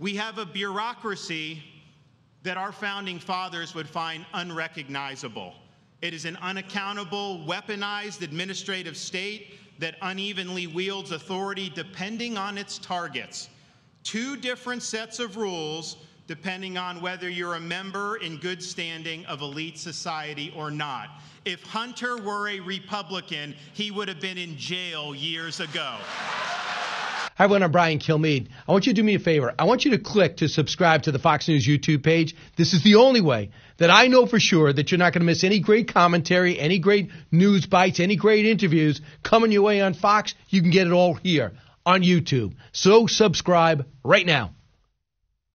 We have a bureaucracy that our founding fathers would find unrecognizable. It is an unaccountable, weaponized administrative state that unevenly wields authority depending on its targets. Two different sets of rules depending on whether you're a member in good standing of elite society or not. If Hunter were a Republican, he would have been in jail years ago. Hi, everyone. I'm Brian Kilmeade. I want you to do me a favor. I want you to click to subscribe to the Fox News YouTube page. This is the only way that I know for sure that you're not going to miss any great commentary, any great news bites, any great interviews coming your way on Fox. You can get it all here on YouTube. So subscribe right now.